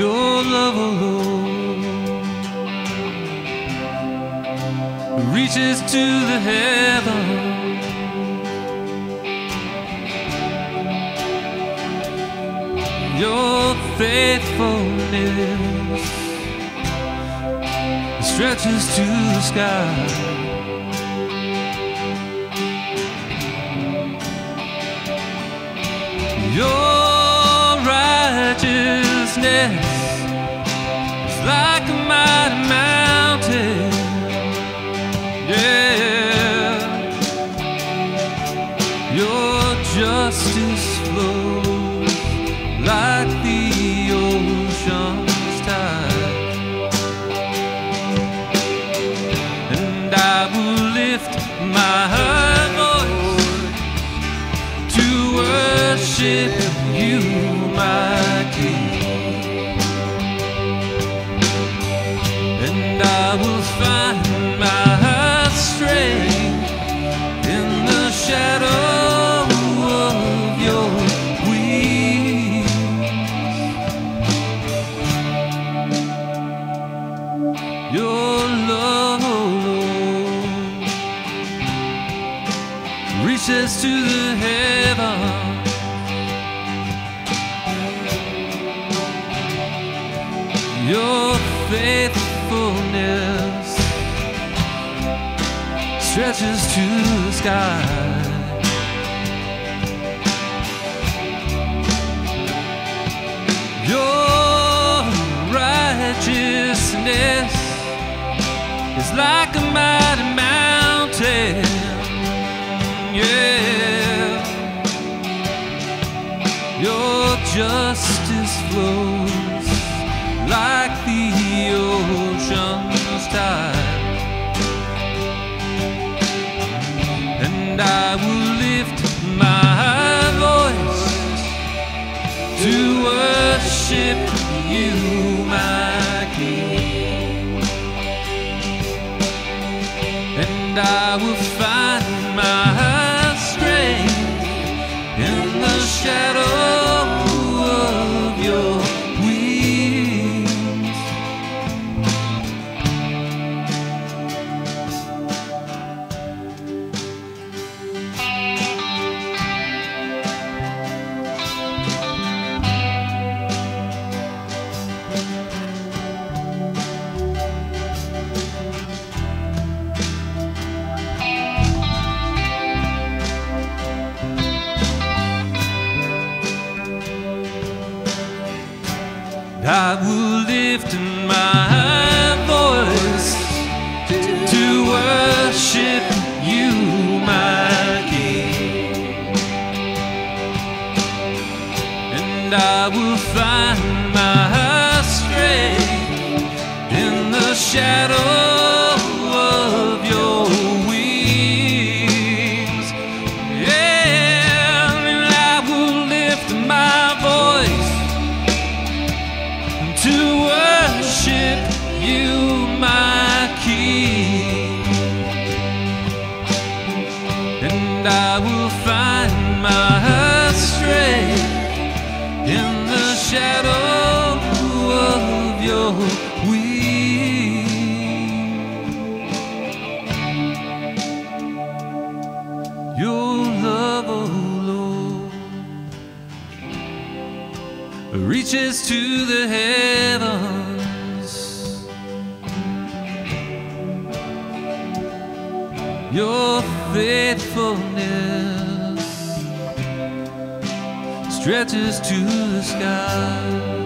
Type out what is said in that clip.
love, oh Lord, reaches to the heavens. Your faithfulness stretches to the sky. Your righteousness is like a mighty mountain. Yeah. Your justice flows like the ocean's tide. And I will lift my voice to worship you, my reaches to the heavens. Your faithfulness stretches to the sky. Your righteousness is like a mighty Your justice flows like the ocean's tide. And I will lift my voice to worship you, my King. And I will find my shadow I will lift my voice to worship you, my King. And I will find my strength in the shadow to worship you, my King. And I will find my strength in the shadow reaches to the heavens. Your faithfulness stretches to the sky.